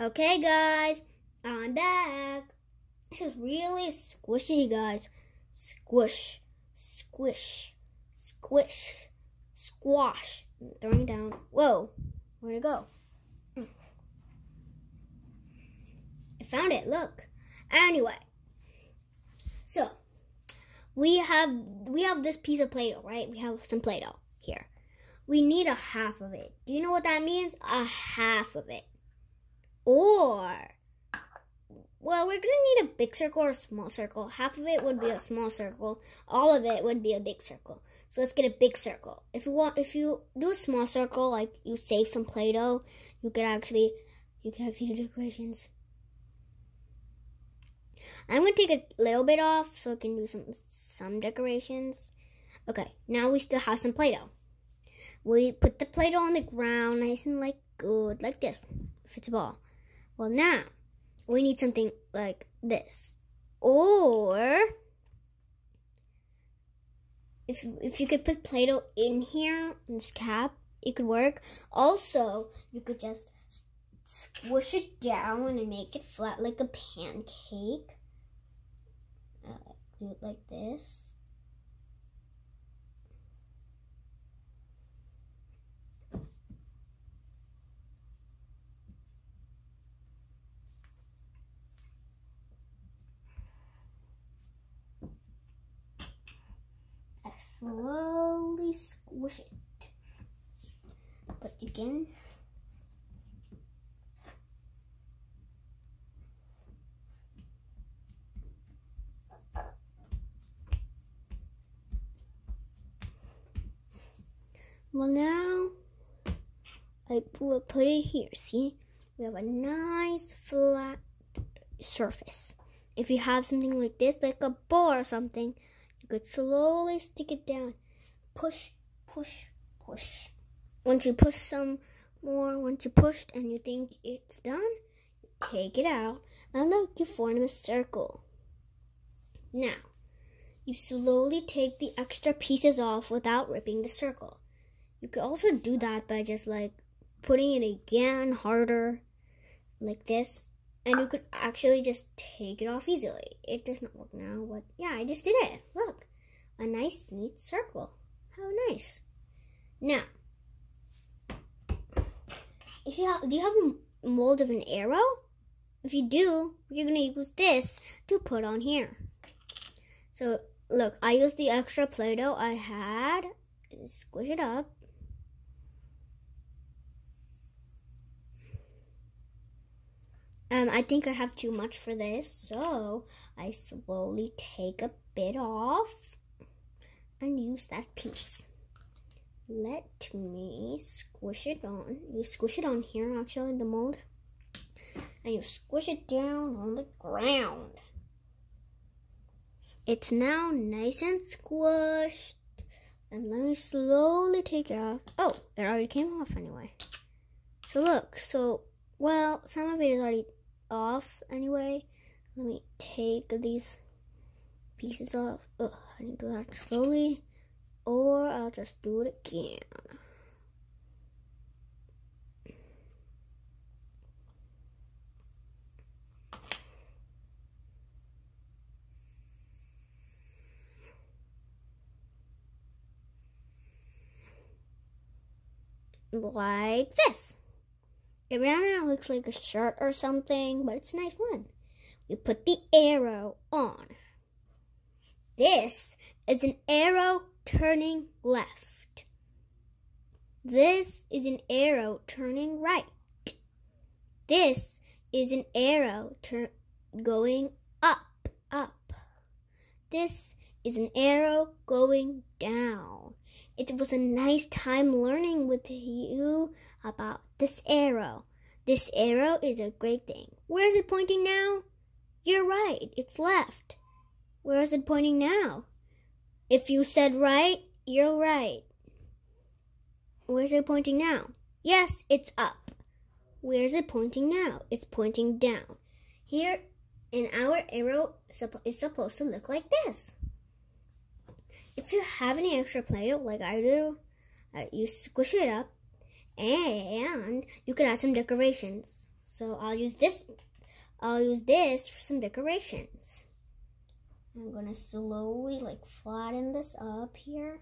Okay, guys, I'm back. This is really squishy, guys. Squish, squish, squish, squash. I'm throwing it down. Whoa, where'd it go? I found it. Look. Anyway, so we have we have this piece of Play-Doh, right? We have some Play-Doh here. We need a half of it. Do you know what that means? A half of it. Or, well, we're going to need a big circle or a small circle. Half of it would be a small circle. All of it would be a big circle. So let's get a big circle. If you want, if you do a small circle, like you save some Play-Doh, you could actually, you could actually do decorations. I'm going to take a little bit off so I can do some, some decorations. Okay, now we still have some Play-Doh. We put the Play-Doh on the ground, nice and like good, like this, if it's a ball. Well, now we need something like this. Or if if you could put Play-Doh in here, in this cap, it could work. Also, you could just squish it down and make it flat like a pancake. Uh, do it like this. Slowly squish it. But again, Well, now I will put it here. See, we have a nice flat surface. If you have something like this, like a ball or something, could slowly stick it down. Push, push, push. Once you push some more, once you pushed and you think it's done, take it out and look, you form a circle. Now, you slowly take the extra pieces off without ripping the circle. You could also do that by just like putting it again harder like this and you could actually just take it off easily. It does not work now, but yeah, I just did it. Look, a nice neat circle. How nice. Now, if you have, do you have a mold of an arrow? If you do, you're going to use this to put on here. So, look, I used the extra Play-Doh I had. Squish it up. Um, I think I have too much for this, so I slowly take a bit off and use that piece. Let me squish it on. You squish it on here, actually, the mold. And you squish it down on the ground. It's now nice and squished. And let me slowly take it off. Oh, it already came off anyway. So look, so, well, some of it is already off anyway. Let me take these pieces off. Ugh, I need to do that slowly, or I'll just do it again. like this. It right now looks like a shirt or something, but it's a nice one. We put the arrow on. This is an arrow turning left. This is an arrow turning right. This is an arrow going up, up. This is an arrow going down. It was a nice time learning with you about this arrow. This arrow is a great thing. Where is it pointing now? You're right, it's left. Where is it pointing now? If you said right, you're right. Where is it pointing now? Yes, it's up. Where is it pointing now? It's pointing down. Here, and our arrow is supposed to look like this. If you have any extra Play-Doh like I do, uh, you squish it up and you can add some decorations. So I'll use this, I'll use this for some decorations. I'm gonna slowly like flatten this up here.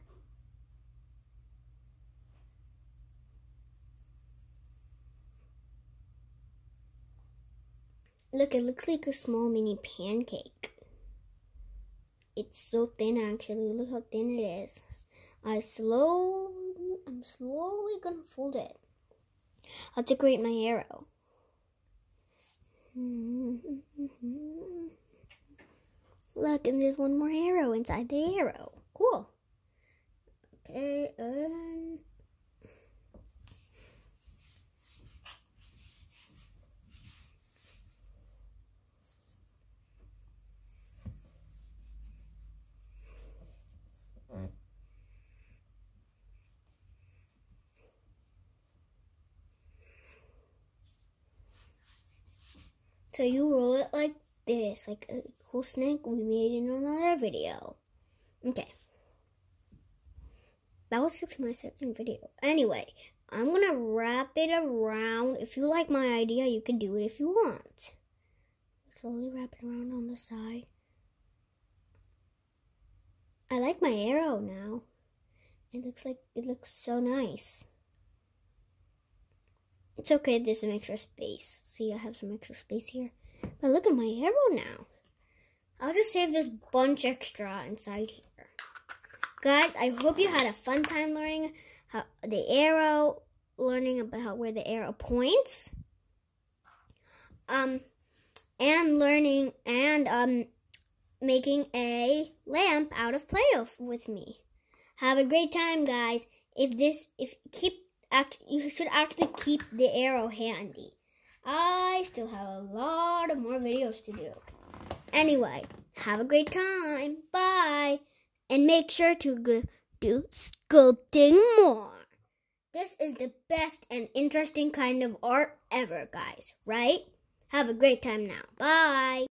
Look, it looks like a small mini pancake. It's so thin actually. Look how thin it is. I slow I'm slowly gonna fold it. I'll decorate my arrow. Look, and there's one more arrow inside the arrow. Cool. Okay, and So you roll it like this, like a cool snake we made in another video. Okay. That was just my second video. Anyway, I'm gonna wrap it around. If you like my idea, you can do it if you want. Slowly wrap it around on the side. I like my arrow now. It looks like it looks so nice. It's okay, there's some extra space. See, I have some extra space here. But look at my arrow now. I'll just save this bunch extra inside here. Guys, I hope you had a fun time learning how the arrow, learning about where the arrow points. Um, and learning and um, making a lamp out of Play-Doh with me. Have a great time, guys. If this, if keep act, you should actually keep the arrow handy. I still have a lot of more videos to do. Anyway, have a great time. Bye. And make sure to do sculpting more. This is the best and interesting kind of art ever, guys, right? Have a great time now. Bye.